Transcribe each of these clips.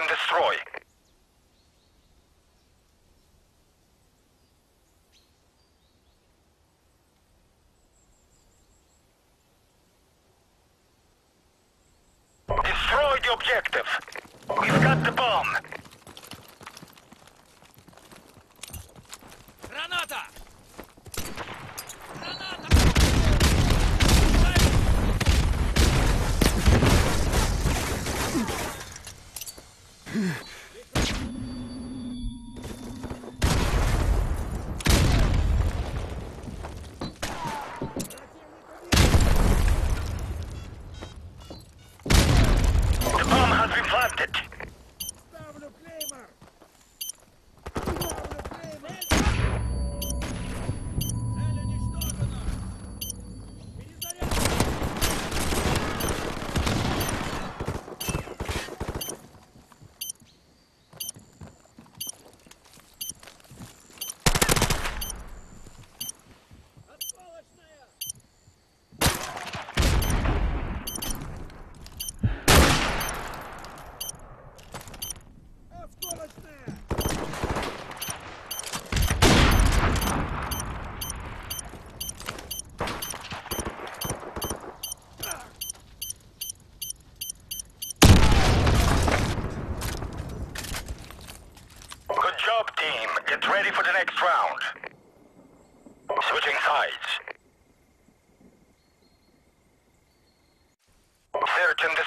and destroy. Destroy the objective. We've got the bomb.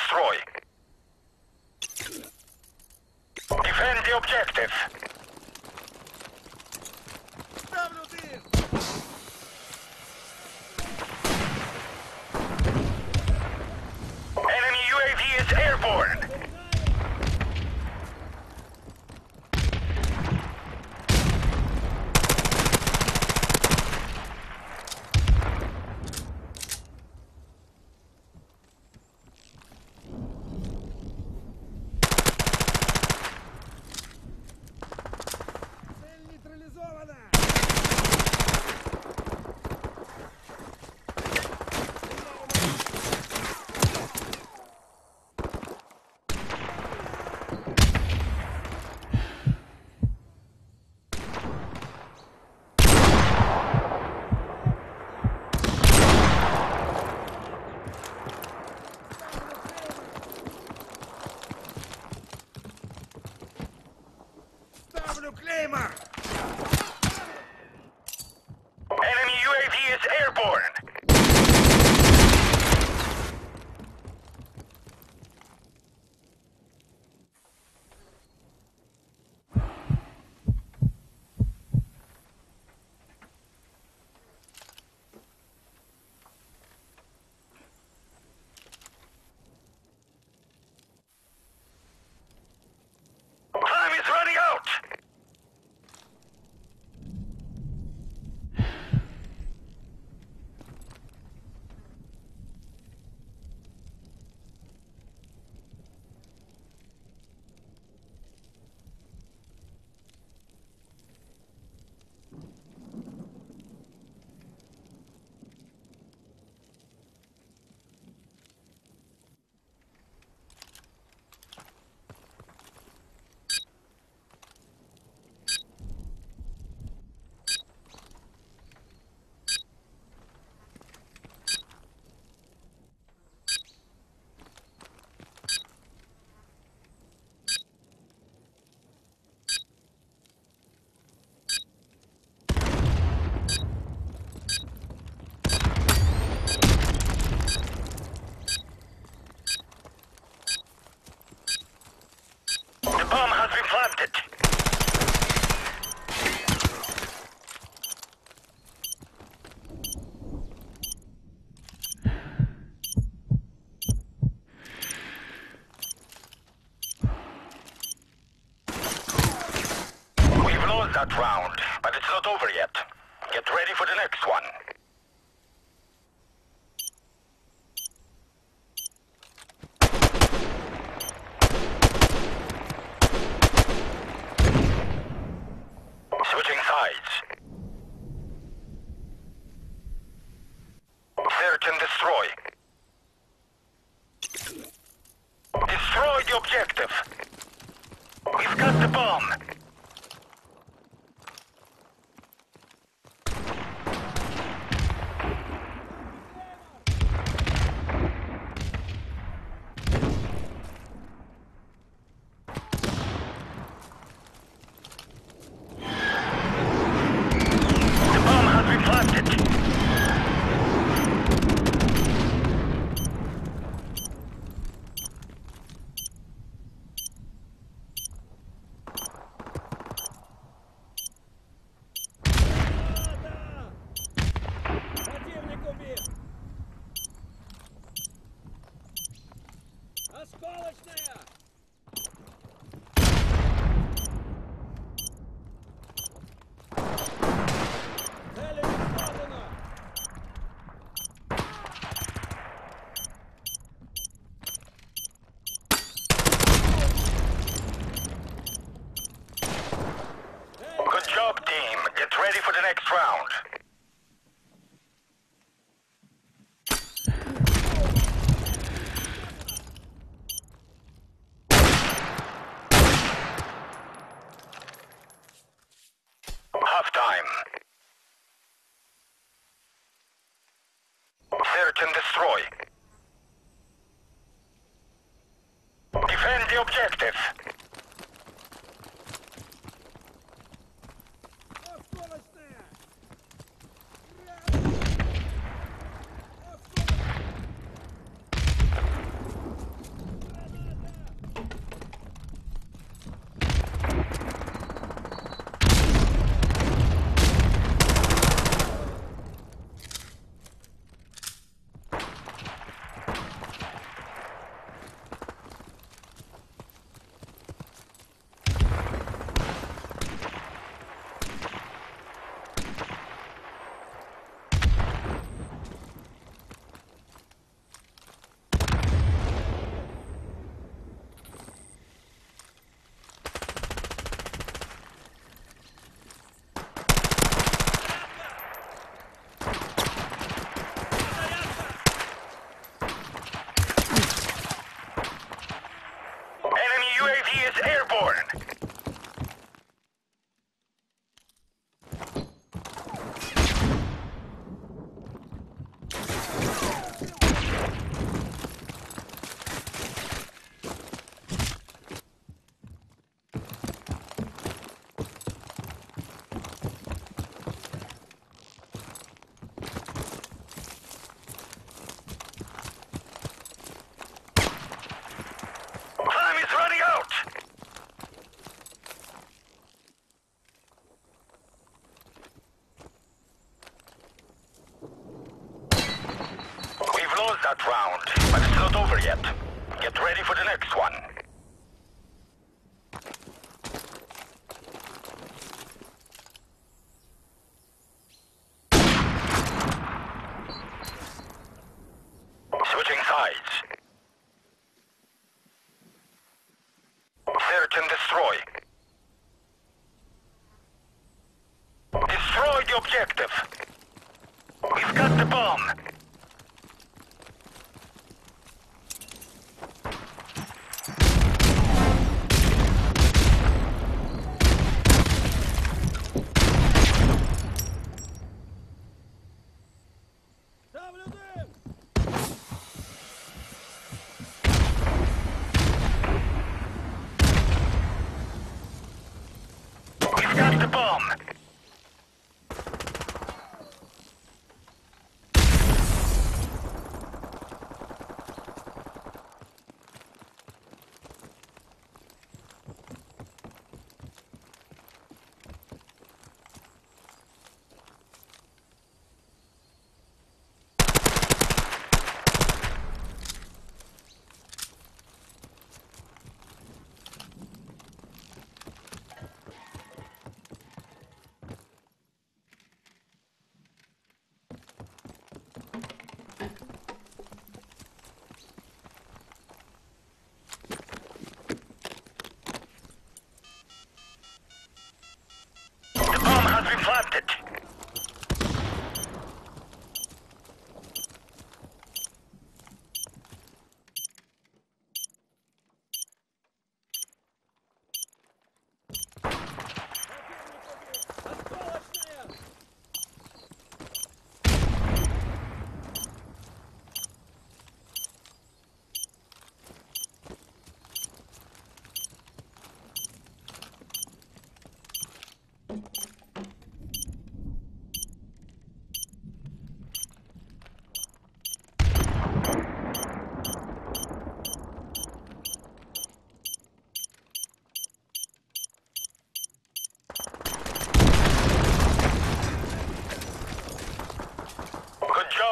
destroy. Defend the objective. Enemy UAV is airborne. Is airborne. that round, but it's not over yet. Get ready for the next one. Switching sides. Search and destroy. Destroy the objective. We've got the bomb. for the next round. Half time. Search and destroy. Defend the objective.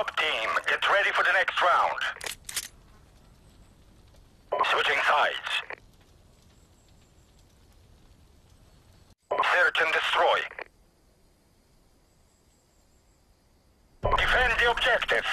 Job, team. Get ready for the next round. Switching sides. Search and destroy. Defend the objective.